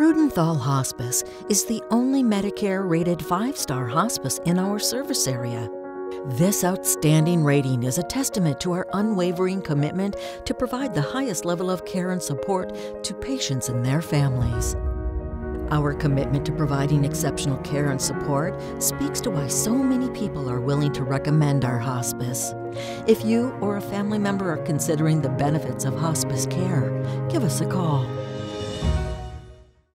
Freudenthal Hospice is the only Medicare rated five star hospice in our service area. This outstanding rating is a testament to our unwavering commitment to provide the highest level of care and support to patients and their families. Our commitment to providing exceptional care and support speaks to why so many people are willing to recommend our hospice. If you or a family member are considering the benefits of hospice care, give us a call